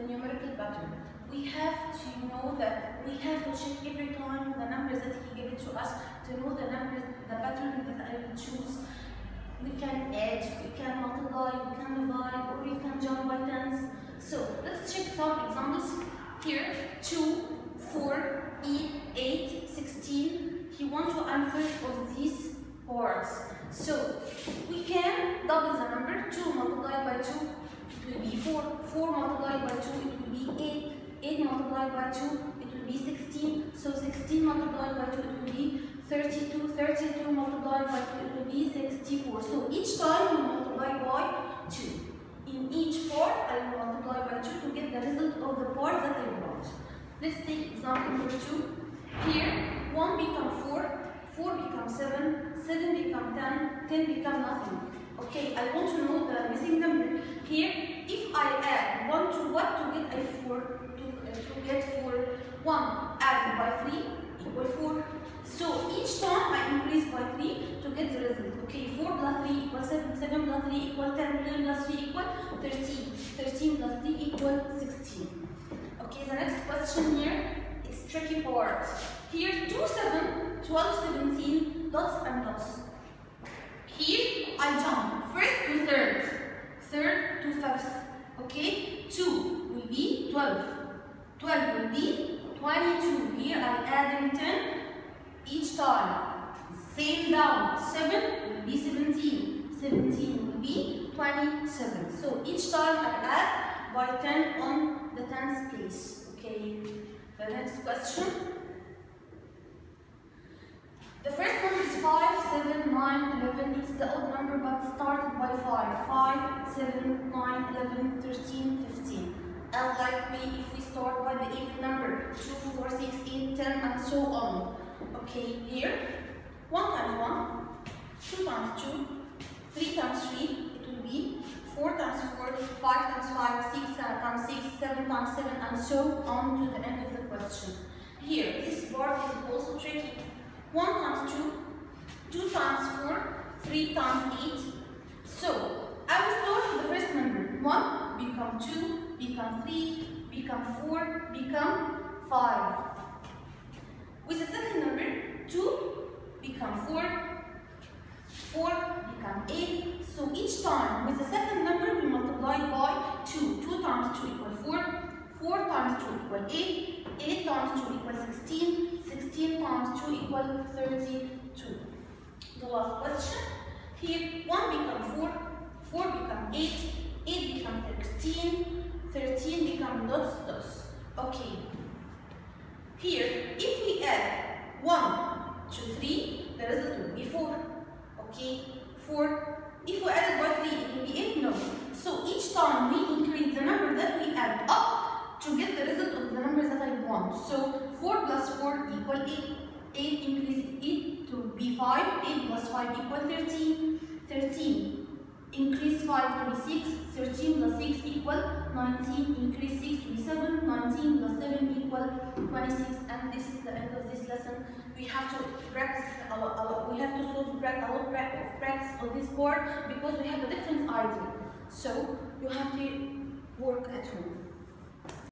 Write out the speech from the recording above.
the numerical pattern. We have to know that we have to check every time the numbers that he gave to us to know the numbers, the pattern that I will choose. We can add, we can multiply, we can divide, or we can jump by tens. So let's check some examples here. 2, 4, 8, 16. He wants to answer of these words. So we can double the number. 2 multiplied by 2, it will be 4. 4 multiplied by 2, it will be 8. 8 multiplied by 2, it will be 16. So 16 multiplied by 2, it will be 32. 32 multiplied by 2, it will be 64. So each time we multiply by 2. In each part, I will multiply by 2 to get the result of the part that I want. Let's take example number 2. Here, 1 becomes 4, 4 becomes 7, 7 becomes 10, 10 becomes nothing. Okay, I want to know the missing number. Here, if I add 1 to what to get a 4, to, uh, to get 4, 1 added by 3 equal 4. So each time I increase by 3 to get the result. Okay, 4 plus 3 equals 7, 7 plus 3 equals 10, 10 plus 3 equals 13, 13 plus 3 equals 16. Okay, the next question here is tricky part. Here, 2, 7, 12, 17, dots and dots. Here, I jump first to third, third to fifth. Okay, 2 will be 12, 12 will be 22. Here, I add 10 each time. Same down, 7 will be 17, 17 will be 27. So each time I add by 10 on the tens place. Okay, the next question. The first number is 5, 7, 9, 11. It's the odd number but started by 5. 5, 7, 9, 11, 13, 15. Like me, if we start by the even number, 2, 4, 6, 8, 10, and so on. Okay, here, 1 times 1, 2 times 2, 3 times 3, it will be 4 times 4, 5 times 5, 6 times 6, 7 times 7, and so on to the end of the question. Here, this part is also tricky. 1 times 2, 2 times 4, 3 times 8. So, I will start with the first number. 1 become 2, become 3, become 4, become 5. With the second number, 2 become 4, 4 become 8. So each time with the second number we multiply by 2. 2 times 2 equals 4, 4 times 2 equals 8, 8 times 2 equals 16, 16 times 2 equals 32. The last question. Here 1 become 4, 4 become 8, 8 become 13, 13 become dots dots. Okay. Here, if we add 1 to 3, the result will be 4. Okay, 4. If we add by 3, it will be 8? No. So each time we increase the number that we add up to get the result of the numbers that I want. So 4 plus 4 equal 8. 8 increase 8 to be 5. 8 plus 5 equal 13. 13 increase 5 to be 6. 13 plus 6 equal 19. Increase 6 to be 7. 19 plus 7 equal 26. And this is the end of this lesson. We have to practice a lot. We have to solve a lot of practice on this board because we have a different idea. So you have to work at home.